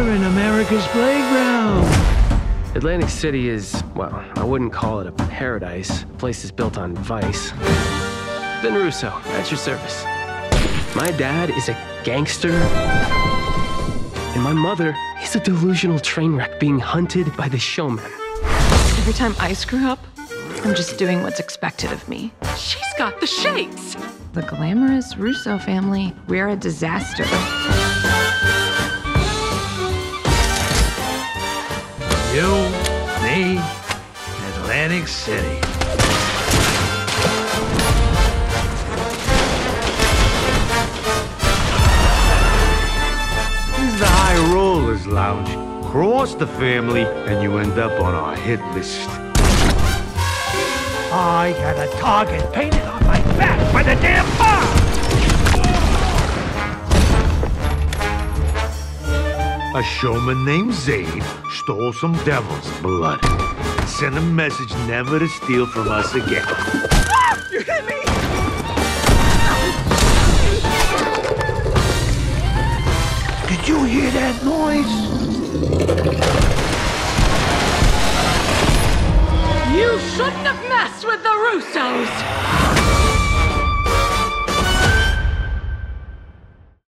America's playground. Atlantic City is, well, I wouldn't call it a paradise. The place is built on vice. Ben Russo, at your service. My dad is a gangster. And my mother is a delusional train wreck being hunted by the showman. Every time I screw up, I'm just doing what's expected of me. She's got the shakes. The glamorous Russo family, we're a disaster. You, me, Atlantic City. This is the High Rollers Lounge. Cross the family, and you end up on our hit list. I got a target painted on my back by the damn A showman named Zabe stole some devil's blood. Sent a message never to steal from us again. You hit me! Did you hear that noise? You shouldn't have messed with the Russos.